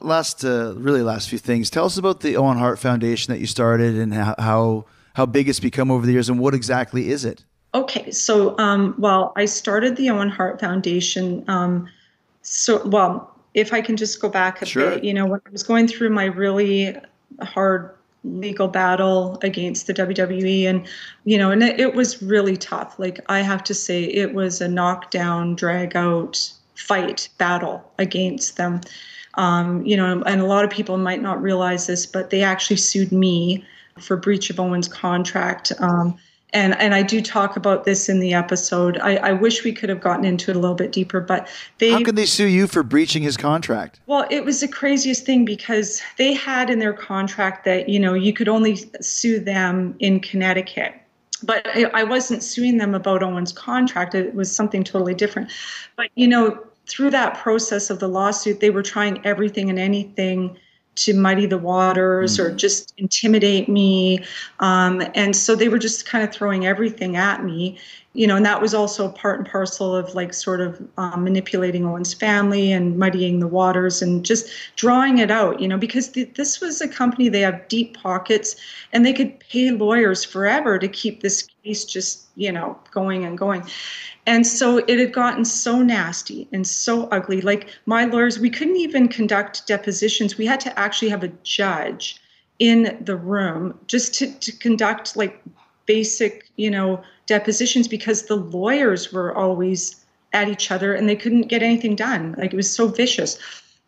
Last, uh, really last few things. Tell us about the Owen Hart Foundation that you started and how, how, how big it's become over the years and what exactly is it? Okay, so um, well, I started the Owen Hart Foundation. Um, so, well, if I can just go back a Sure. bit, you know, when I was going through my really hard legal battle against the WWE, and you know, and it, it was really tough. Like I have to say, it was a knockdown, drag out fight battle against them. Um, you know, and a lot of people might not realize this, but they actually sued me for breach of Owen's contract. Um, and and I do talk about this in the episode. I, I wish we could have gotten into it a little bit deeper, but they How could they sue you for breaching his contract? well, it was the craziest thing because they had in their contract that you know you could only sue them in Connecticut. But I I wasn't suing them about Owen's contract. It was something totally different. But you know, through that process of the lawsuit, they were trying everything and anything to muddy the waters or just intimidate me. Um, and so they were just kind of throwing everything at me, you know, and that was also part and parcel of like sort of um, manipulating Owen's family and muddying the waters and just drawing it out, you know, because th- this was a company, they have deep pockets and they could pay lawyers forever to keep this case just, you know, going and going. And so it had gotten so nasty and so ugly. Like my lawyers, we couldn't even conduct depositions. We had to actually have a judge in the room just to, to conduct like basic, you know, depositions because the lawyers were always at each other and they couldn't get anything done. Like it was so vicious.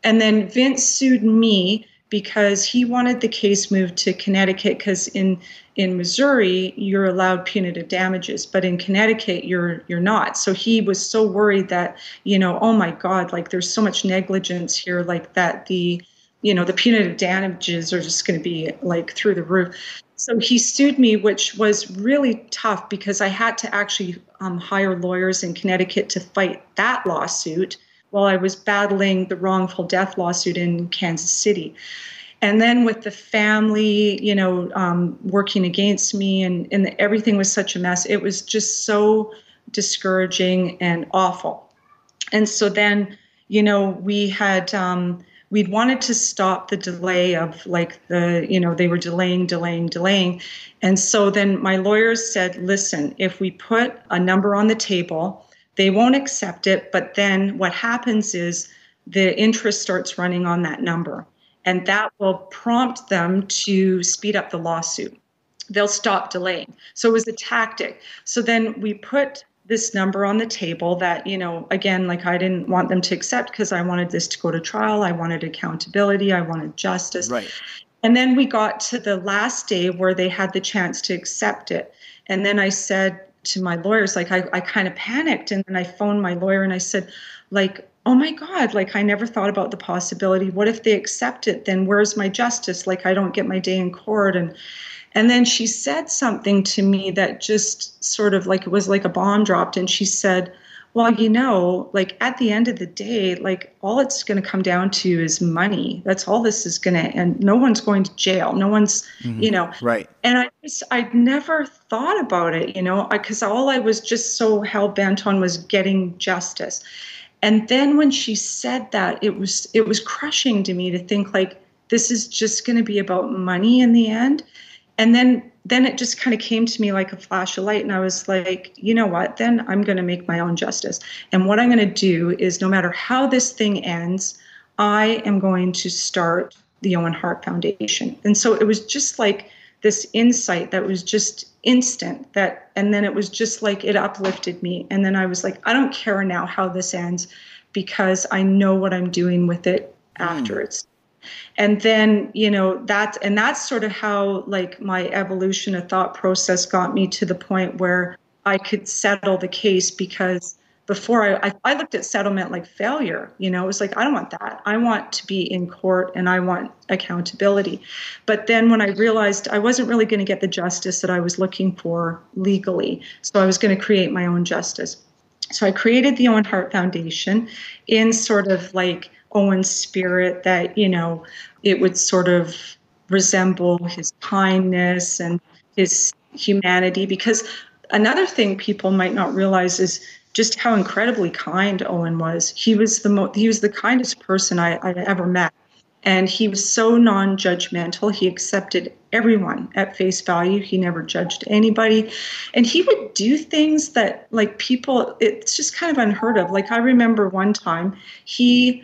And then Vince sued me because he wanted the case moved to Connecticut because in in Missouri you're allowed punitive damages, but in Connecticut you're you're not. So he was so worried that you know, oh my God, like there's so much negligence here, like that the you know the punitive damages are just going to be like through the roof. So he sued me, which was really tough because I had to actually um, hire lawyers in Connecticut to fight that lawsuit while I was battling the wrongful death lawsuit in Kansas City. And then with the family, you know, um, working against me, and, and everything was such a mess. It was just so discouraging and awful. And so then, you know, we had. Um, we'd wanted to stop the delay of like the you know they were delaying delaying delaying. And so then my lawyers said listen if we put a number on the table they won't accept it but then what happens is the interest starts running on that number and that will prompt them to speed up the lawsuit. They'll stop delaying. So it was a tactic. So then we put this number on the table that you know again like i didn't want them to accept because i wanted this to go to trial. I wanted accountability. I wanted justice. Right. and then we got to the last day where they had the chance to accept it. And then i said to my lawyers like i, I kind of panicked. And then i phoned my lawyer and i said like oh my god like i never thought about the possibility. What if they accept it? Then where's my justice? Like i don't get my day in court. And and then she said something to me that just sort of like it was like a bomb dropped. And she said, Well, you know, like at the end of the day, like all it's going to come down to is money. That's all this is going to, and no one's going to jail. No one's, mm-hmm. you know. Right. And I just, I'd never thought about it, you know, because all I was just so hell bent on was getting justice. And then when she said that, it was, it was crushing to me to think like, this is just going to be about money in the end and then then it just kind of came to me like a flash of light and i was like you know what? Then i'm going to make my own justice. And what i'm going to do is no matter how this thing ends i am going to start the owen hart foundation. And so it was just like this insight that was just instant that and then it was just like it uplifted me. And then i was like i don't care now how this ends because i know what i'm doing with it hmm. after it's and then you know that's and that's sort of how like my evolution of thought process got me to the point where i could settle the case because before I, I, I looked at settlement like failure you know? It was like i don't want that. I want to be in court and i want accountability. But then when i realized i wasn't really going to get the justice that i was looking for legally so i was going to create my own justice. So i created the owen hart foundation in sort of like Owen's spirit that, you know, it would sort of resemble his kindness and his humanity. Because another thing people might not realize is just how incredibly kind Owen was. He was the mo- he was the kindest person I, I ever met. And he was so non judgmental. He accepted everyone at face value. He never judged anybody. And he would do things that, like, people, it's just kind of unheard of. Like, I remember one time he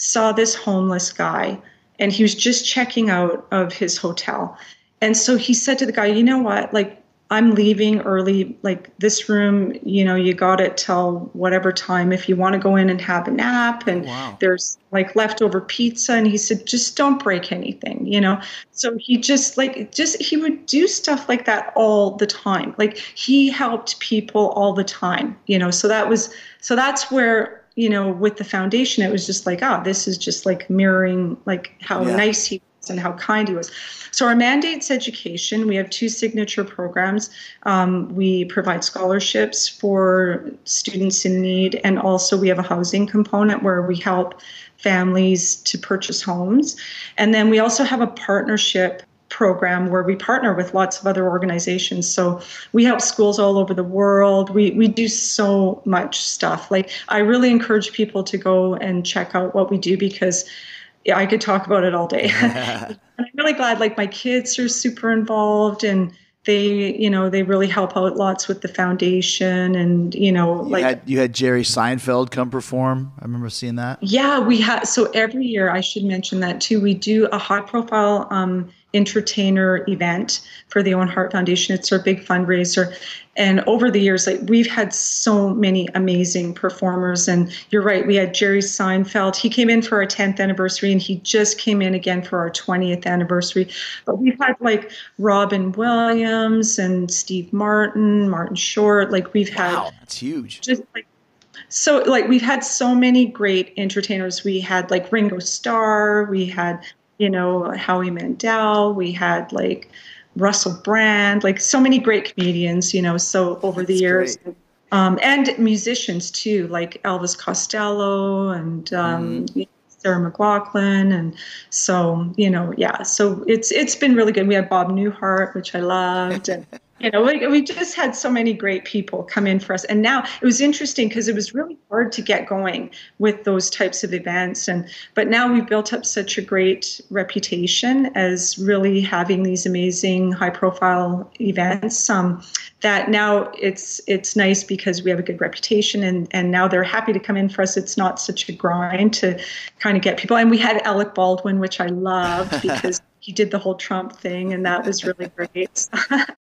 saw this homeless guy and he was just checking out of his hotel. And so he said to the guy, you know what? Like, I'm leaving early. Like this room, you know, you got it till whatever time if you want to go in and have a nap. And wow. there's like leftover pizza. And he said, just don't break anything, you know. So he just like just he would do stuff like that all the time. Like he helped people all the time, you know. So that was so that's where you know with the foundation it was just like oh this is just like mirroring like how yeah. nice he was and how kind he was so our mandate's education. We have two signature programs. Um, we provide scholarships for students in need, and also we have a housing component where we help families to purchase homes. And then we also have a partnership program where we partner with lots of other organizations. So we help schools all over the world. We we do so much stuff. Like I really encourage people to go and check out what we do because yeah, I could talk about it all day. and I'm really glad like my kids are super involved and they, you know, they really help out lots with the foundation and, you know, you like had, you had Jerry Seinfeld come perform. I remember seeing that. Yeah, we had so every year I should mention that too. We do a high profile um, entertainer event for the Owen Hart Foundation. It's our big fundraiser. And over the years, like we've had so many amazing performers. And you're right, we had Jerry Seinfeld. He came in for our 10th anniversary and he just came in again for our 20th anniversary. But we've had like Robin Williams and Steve Martin, Martin Short. Like we've had Wow, that's huge. Just like so like we've had so many great entertainers. We had like Ringo Starr, we had you know, Howie Mandel. We had like Russell Brand, like so many great comedians, you know, so over the years. Um, and musicians too, like Elvis Costello and um, mm. Sarah McLachlan, and so you know, yeah. So it's it's been really good. We had Bob Newhart, which I loved, and you know, we, we just had so many great people come in for us. And now it was interesting because it was really hard to get going with those types of events. And but now we've built up such a great reputation as really having these amazing high profile events. Um, that now it's it's nice because we have a good reputation and and now they're happy to come in for us. It's not such a grind to kind of get people. And we had Alec Baldwin, which I loved because he did the whole Trump thing, and that was really great.